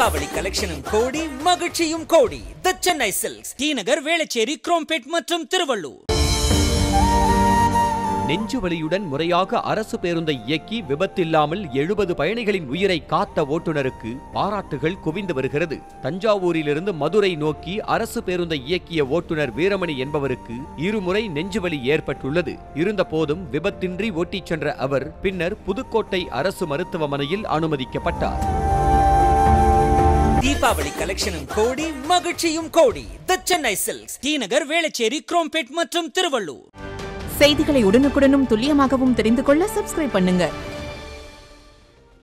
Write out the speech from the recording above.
தீபாவளி கலெக்ஷனும் கோடி மகிழ்ச்சியும் கோடி. The Chennai Silks T Nagar Velachery Chromepet மற்றும் திருவள்ளூர். நெஞ்சுவலியுடன் முறையாக அரசு பேருந்தை இயக்கி விபத்தில்லாமல் எழுபது பயணிகளின் உயிரை காத்த ஓட்டுநருக்கு பாராட்டுகள் குவிந்து வருகிறது. தஞ்சாவூரிலிருந்து மதுரை நோக்கி அரசு பேருந்தை இயக்கிய ஓட்டுநர் வீரமணி என்பவருக்கு இருமுறை நெஞ்சுவலி ஏற்பட்டுள்ளது. இருந்தபோதும் விபத்தின்றி ஓட்டிச் சென்ற அவர் பின்னர் புதுக்கோட்டை அரசு மருத்துவமனையில் அனுமதிக்கப்பட்டார். தீபாவளி கலெக்ஷனும் கோடி மகிழ்ச்சியும் கோடி. The Chennai Silks T Nagar Velachery Chromepet மற்றும் திருவள்ளூர். செய்திகளை உடனுக்குடனும் துல்லியமாகவும் தெரிந்து கொள்ள சப்ஸ்கிரைப் பண்ணுங்க.